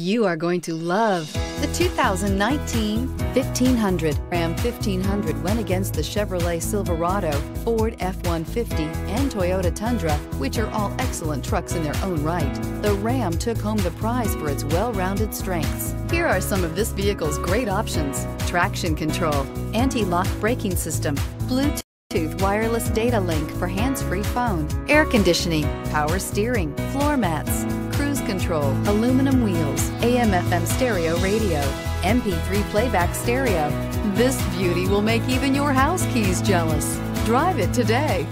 You are going to love the 2019 1500. Ram 1500 went against the Chevrolet Silverado, Ford F-150, and Toyota Tundra, which are all excellent trucks in their own right. The Ram took home the prize for its well-rounded strengths. Here are some of this vehicle's great options. Traction control, anti-lock braking system, Bluetooth, wireless data link for hands-free phone, air conditioning, power steering, floor mats, control, aluminum wheels, AM FM stereo radio, MP3 playback stereo. This beauty will make even your house keys jealous. Drive it today.